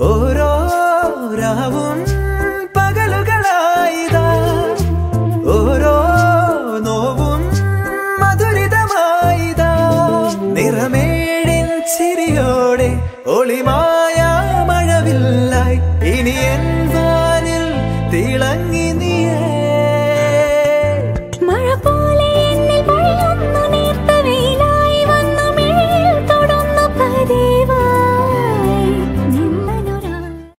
ഓരോ രാവും പകലുകളായിതാ. ഓരോ നോവും മധുരിതമായിതാ. നിറമേടിൻ ചിരിയോടെ ഒളിമായ മഴവില്ലായി. ഇനി എൻ വാനിൽ തിളങ്ങി